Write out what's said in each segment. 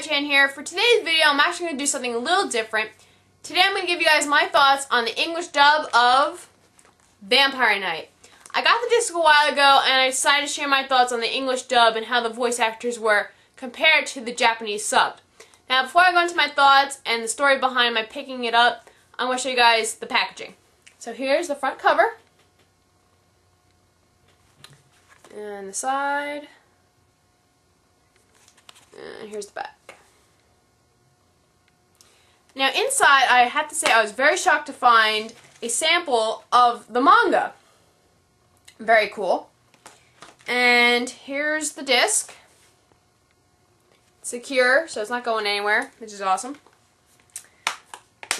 Chan here. For today's video, I'm actually going to do something a little different. Today I'm going to give you guys my thoughts on the English dub of Vampire Knight. I got the disc a while ago and I decided to share my thoughts on the English dub and how the voice actors were compared to the Japanese sub. Now before I go into my thoughts and the story behind my picking it up, I'm going to show you guys the packaging. So here's the front cover. And the side. And here's the back. Now inside, I have to say I was very shocked to find a sample of the manga. Very cool. And here's the disc. Secure, so it's not going anywhere, which is awesome.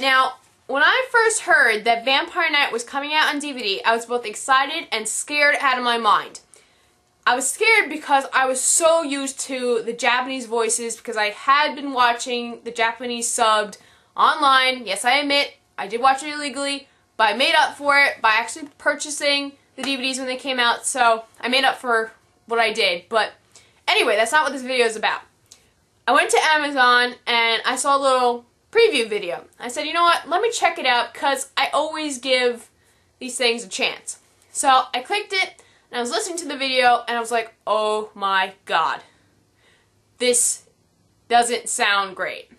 Now, when I first heard that Vampire Knight was coming out on DVD, I was both excited and scared out of my mind. I was scared because I was so used to the Japanese voices because I had been watching the Japanese subbed online. Yes, I admit, I did watch it illegally, but I made up for it by actually purchasing the DVDs when they came out, so I made up for what I did. But anyway, that's not what this video is about. I went to Amazon and I saw a little preview video. I said, you know what, let me check it out because I always give these things a chance. So I clicked it and I was listening to the video and I was like, oh my god. This doesn't sound great.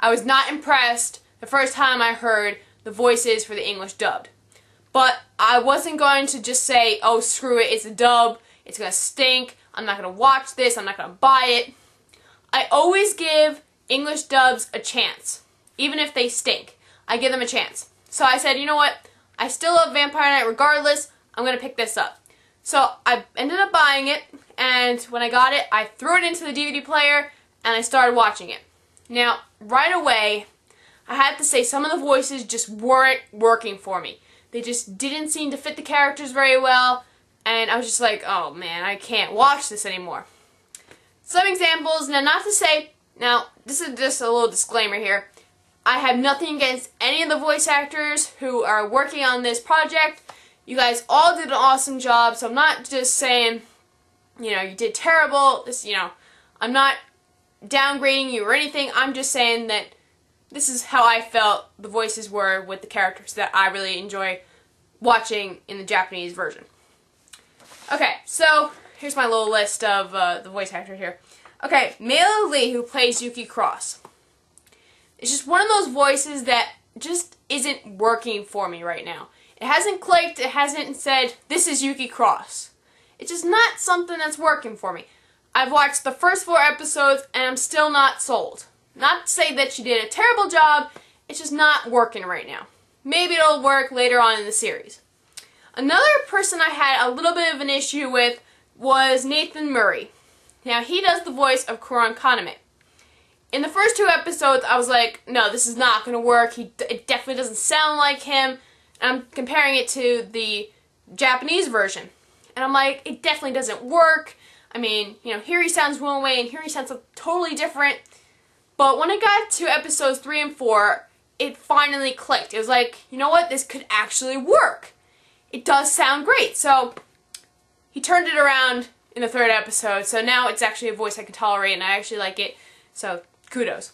I was not impressed the first time I heard the voices for the English dubbed. But I wasn't going to just say, oh screw it, it's a dub, it's gonna stink, I'm not gonna watch this, I'm not gonna buy it. I always give English dubs a chance, even if they stink. I give them a chance. So I said, you know what, I still love Vampire Knight regardless, I'm gonna pick this up. So I ended up buying it, and when I got it, I threw it into the DVD player, and I started watching it. Now, right away, I had to say some of the voices just weren't working for me. They just didn't seem to fit the characters very well, and I was just like, oh man, I can't watch this anymore. Some examples, now not to say, now this is just a little disclaimer here, I have nothing against any of the voice actors who are working on this project. You guys all did an awesome job, so I'm not just saying, you know, you did terrible. This, you know, I'm not downgrading you or anything. I'm just saying that this is how I felt the voices were with the characters that I really enjoy watching in the Japanese version. Okay, so here's my little list of uh, the voice actors here. Okay, Mela Lee, who plays Yuki Cross. It's just one of those voices that just isn't working for me right now. It hasn't clicked, it hasn't said, this is Yuki Cross. It's just not something that's working for me. I've watched the first four episodes and I'm still not sold. Not to say that she did a terrible job, it's just not working right now. Maybe it'll work later on in the series. Another person I had a little bit of an issue with was Nathan Murray. Now, he does the voice of Kuran Kaname. In the first two episodes, I was like, no, this is not going to work. He, it definitely doesn't sound like him. I'm comparing it to the Japanese version. And I'm like, it definitely doesn't work. I mean, you know, here he sounds one way and here he sounds totally different. But when I got to episodes 3 and 4, it finally clicked. It was like, you know what, this could actually work. It does sound great. So he turned it around in the third episode, so now it's actually a voice I can tolerate and I actually like it. So kudos.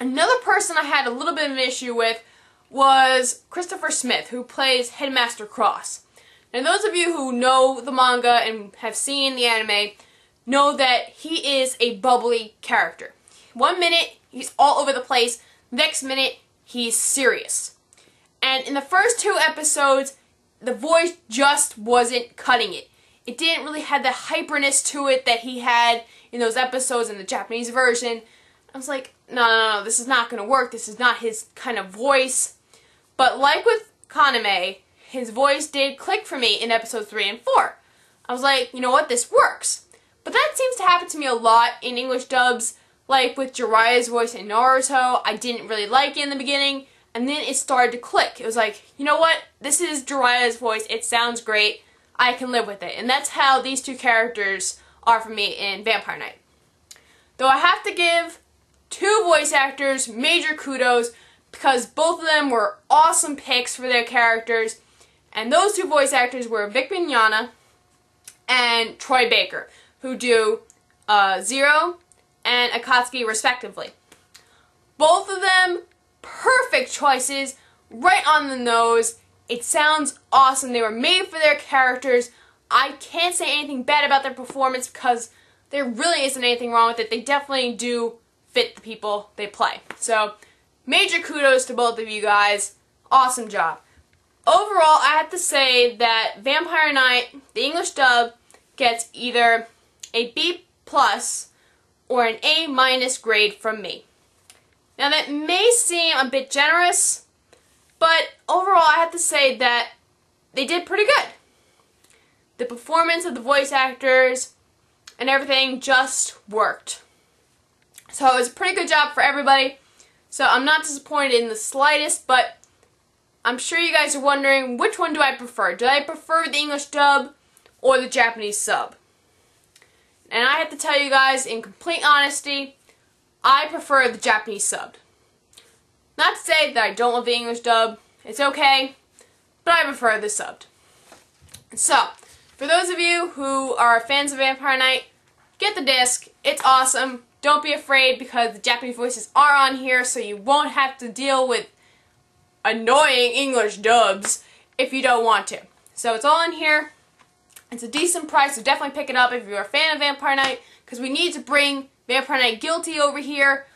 Another person I had a little bit of an issue with was Christopher Smith, who plays Headmaster Cross. Now, those of you who know the manga and have seen the anime know that he is a bubbly character. One minute, he's all over the place. Next minute, he's serious. And in the first two episodes, the voice just wasn't cutting it. It didn't really have the hyperness to it that he had in those episodes in the Japanese version. I was like, no, no, no, this is not going to work. This is not his kind of voice. But like with Kaname, his voice did click for me in episode 3 and 4. I was like, you know what, this works. But that seems to happen to me a lot in English dubs, like with Jiraiya's voice in Naruto. I didn't really like it in the beginning, and then it started to click. It was like, you know what, this is Jiraiya's voice, it sounds great, I can live with it. And that's how these two characters are for me in Vampire Knight. Though I have to give two voice actors major kudos because both of them were awesome picks for their characters. And those two voice actors were Vic Mignogna and Troy Baker, who do uh, Zero and Akatsuki respectively. Both of them perfect choices, right on the nose. It sounds awesome. They were made for their characters. I can't say anything bad about their performance because there really isn't anything wrong with it. They definitely do fit the people they play. So, major kudos to both of you guys. Awesome job. Overall, I have to say that Vampire Knight, the English dub, gets either a B plus or an A minus grade from me. Now that may seem a bit generous, but overall I have to say that they did pretty good. The performance of the voice actors and everything just worked. So it was a pretty good job for everybody. So I'm not disappointed in the slightest, but I'm sure you guys are wondering, which one do I prefer? Do I prefer the English dub or the Japanese sub? And I have to tell you guys, in complete honesty, I prefer the Japanese sub. Not to say that I don't love the English dub, it's okay, but I prefer the subbed. So, for those of you who are fans of Vampire Knight, get the disc, it's awesome. Don't be afraid because the Japanese voices are on here so you won't have to deal with annoying English dubs if you don't want to. So it's all in here. It's a decent price, so definitely pick it up if you're a fan of Vampire Knight, because we need to bring Vampire Knight Guilty over here,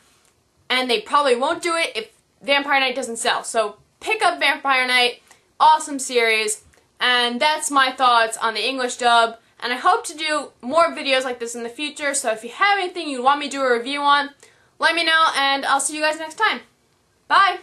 and they probably won't do it if Vampire Knight doesn't sell. So pick up Vampire Knight, awesome series, and that's my thoughts on the English dub. And I hope to do more videos like this in the future, so if you have anything you want me to do a review on, let me know, and I'll see you guys next time. Bye!